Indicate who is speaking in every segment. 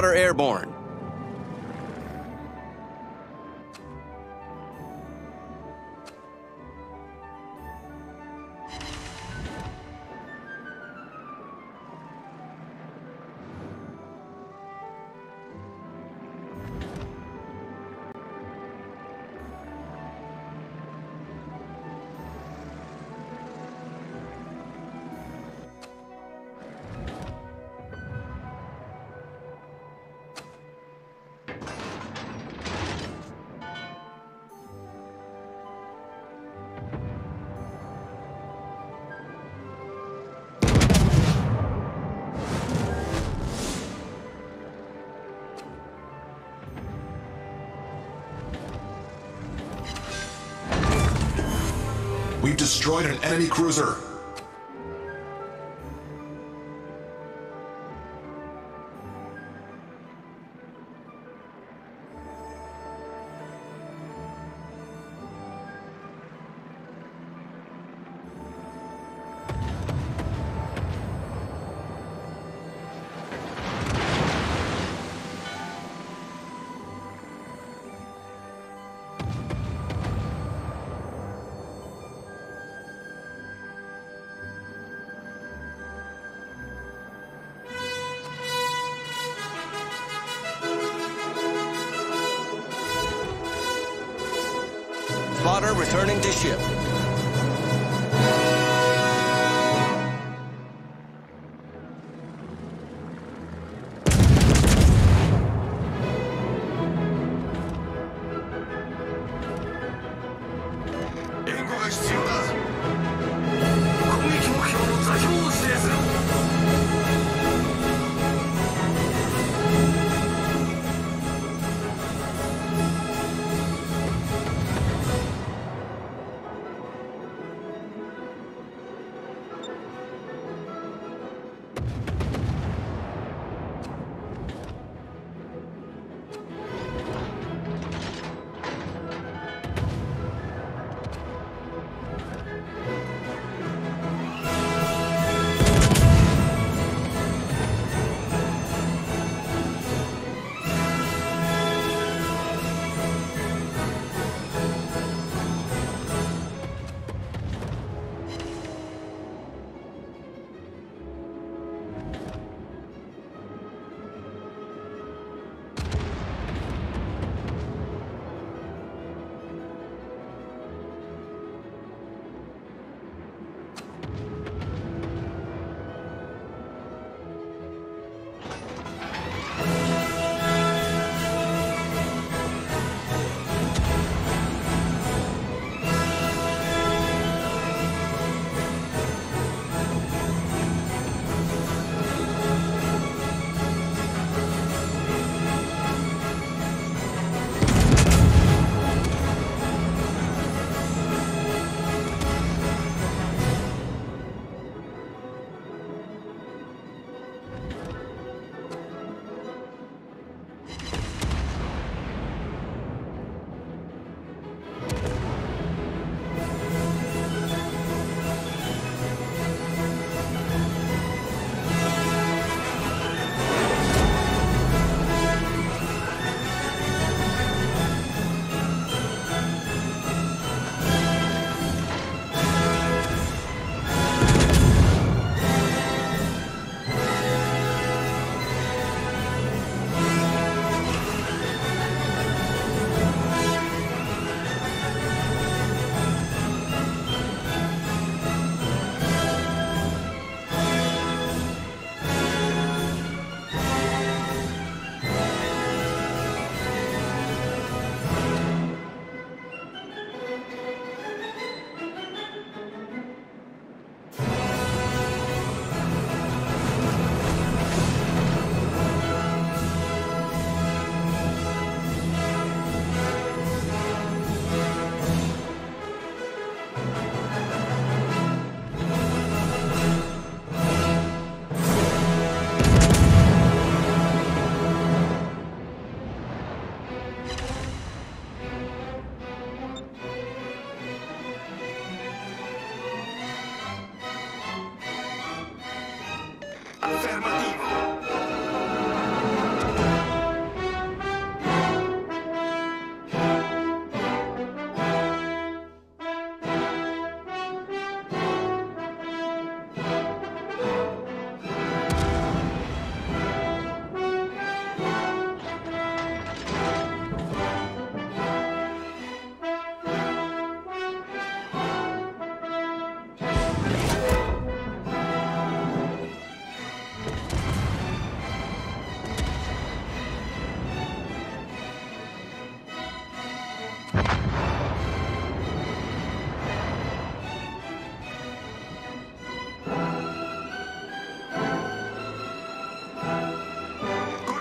Speaker 1: Spotter airborne.
Speaker 2: We've destroyed an enemy cruiser.
Speaker 1: Returning to ship.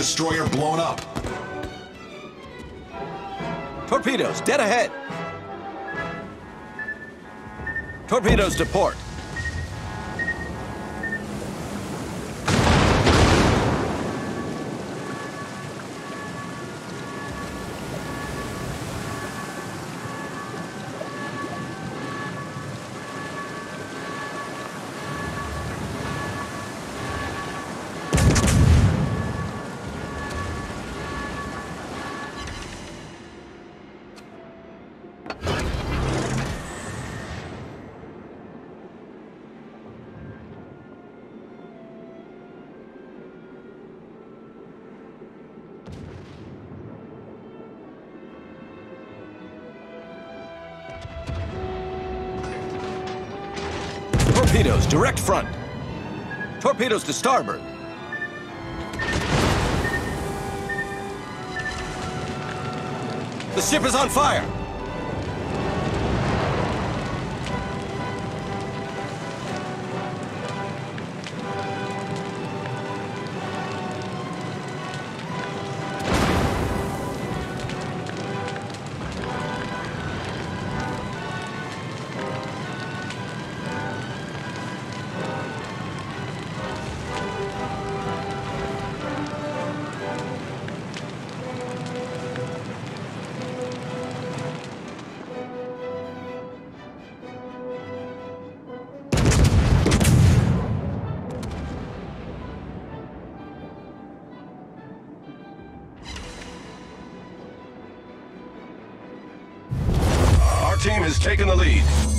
Speaker 2: Destroyer blown up.
Speaker 1: Torpedoes, dead ahead. Torpedoes to port. Torpedoes, direct front. Torpedoes to starboard. The ship is on fire.
Speaker 3: Taken the lead.